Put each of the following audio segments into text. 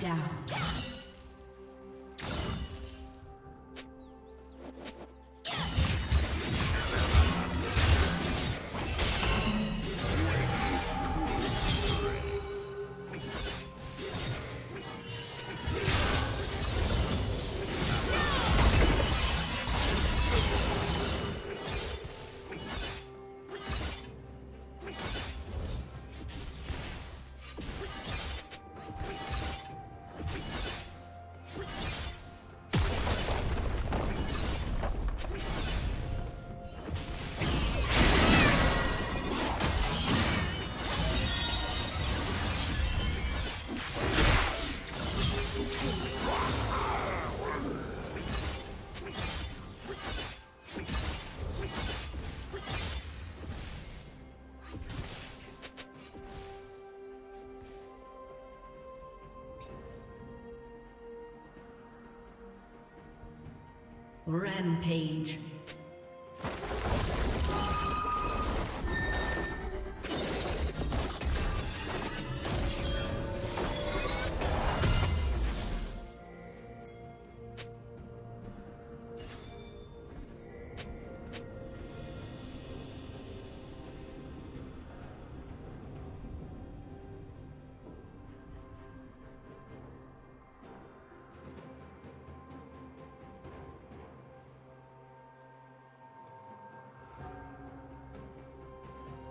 Down. Rampage.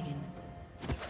dragon.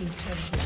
team's turret